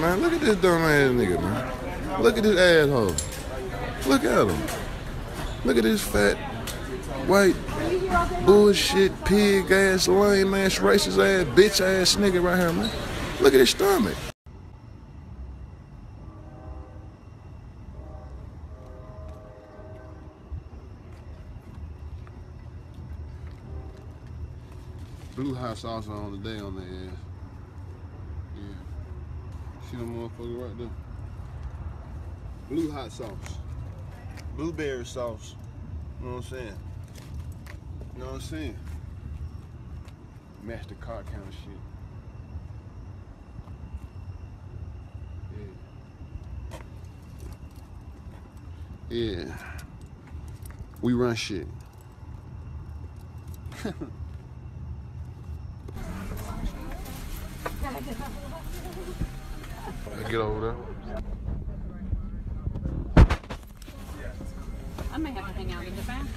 man. Look at this dumb ass nigga, man. Look at this asshole. Look at him. Look at this fat, white, bullshit, pig ass, lame ass, racist ass, bitch ass nigga right here, man. Look at his stomach. Blue hot sauce on the day on the ass. See them motherfucker right there? Blue hot sauce. Blueberry sauce. You know what I'm saying? You know what I'm saying? Match the car kind of shit. Yeah. Yeah. We run shit. Get over there. I may have to hang out in the. Nice.